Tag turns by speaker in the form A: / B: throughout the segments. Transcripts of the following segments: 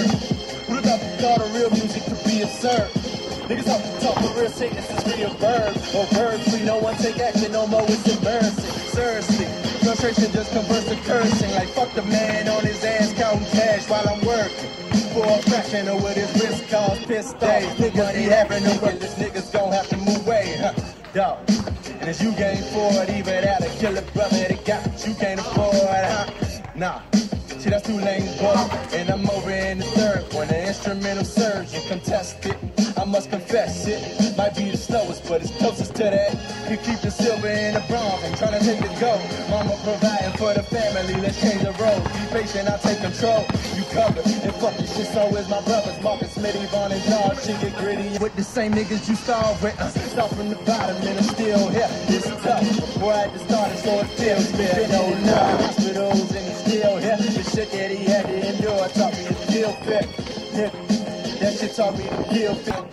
A: Who the fuck thought of real music could be absurd? Niggas talk, talk for real this is real verb. Or verb free, no one take action no more, it's embarrassing. Seriously, frustration just converts to cursing. Like fuck the man on his ass counting cash while I'm working. For a fraction of what his wrist cost, pissed off. Niggas be having no this niggas gon' have to move away, huh? Dog. And as you gain forward, even out And I'm over in the third when the instrumental surge and contest it. I must confess it might be the slowest, but it's closest to that. You keep the silver in the bronze and trying to take the gold. Mama providing for the family, let's change the road. Be patient, I'll take control. You covered and fuck this shit, so is my brothers. Marcus, Smitty, Vaughn, and John. Shit get gritty with the same niggas you starve with. Uh, start from the bottom and I'm still here. It's tough. Before I started, so it feels fair. No love, hospitals, and still here. The shit that he had to endure taught me to feel fit. That shit taught me to feel fit.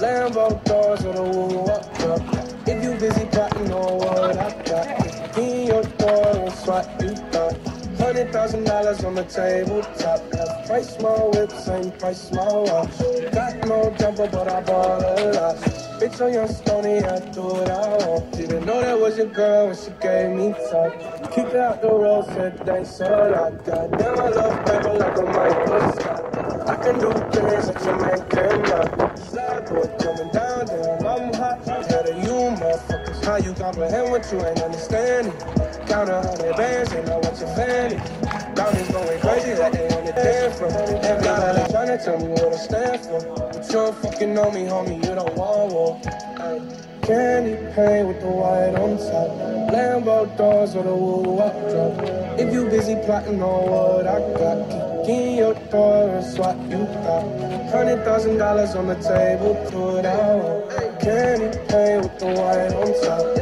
B: Lambo doors with a woo up top. If you busy plotting on thousand dollars on the tabletop. Price my whip, same price my watch. Got no jumper, but I bought a lot. Bitch on your stony, I do what I want. Didn't know that was your girl when she gave me top. Kicked out the road, said thanks a lot. Goddamn, I love paper like a Microsoft. I can do things that you make them not. Slide it, coming down, damn, I'm hot. Of you, motherfuckers. How you comprehend what you ain't understanding? Count a hundred bands, ain't know what you're fanning. Diamonds going crazy like they on the dance floor. Everybody trying to tell me what I stand for. But you don't fucking know me, homie, you don't want war. Candy paint with the white on top. Lambo doors with a woo up drop. If you busy plotting on what I got, kick in your door and swat you thought. Hundred thousand dollars on the table, put out. Candy paint with the white on top.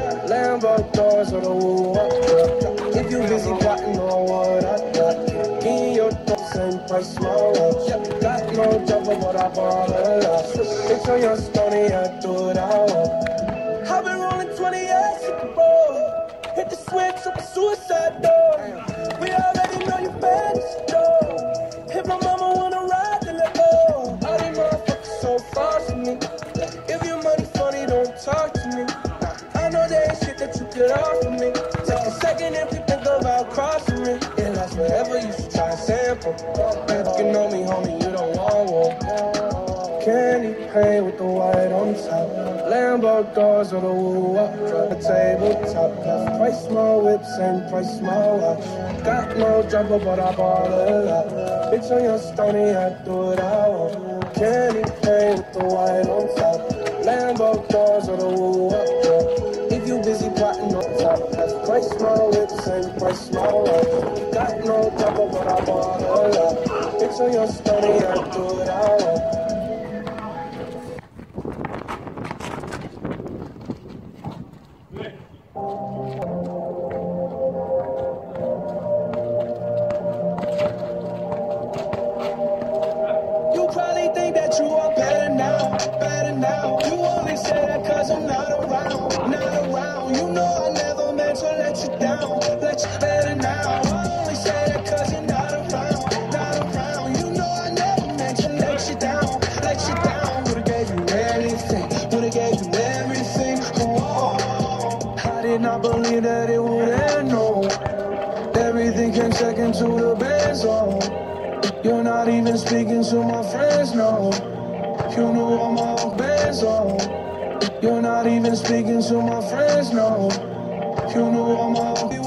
B: Price my watch. Got no jumper, but I bought a lot. On your stony, I do what I want. I've been rolling 20 years, hit the. Hit the switch up the suicide door. You know me, homie, you don't want one. Candy paint with the white on top. Lambo doors with a woo up. The tabletop. Price my whip, and price my watch. Got no jumper, but I bought a lot. Bitch on your stony, I do what I want. Candy paint with the white on I want. You probably think that you are better now, better now. You only say that cause I'm not around, not around. You know I never did not believe that it would end, no. Everything came second to the best zone. You're not even speaking to my friends, no. You know I'm all bands on. You're not even speaking to my friends, no. You know I'm all. We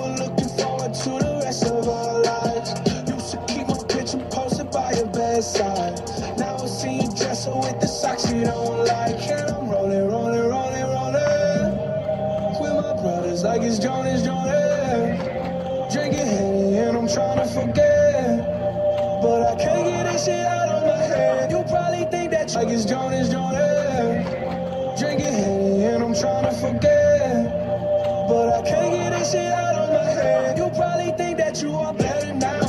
B: like it's. Drinking Henny and I'm trying to forget. But I can't get this shit out of my head. You probably think that like it's. Drinking Henny and I'm trying to forget. But I can't get this shit out of my head. You probably think that you are better now.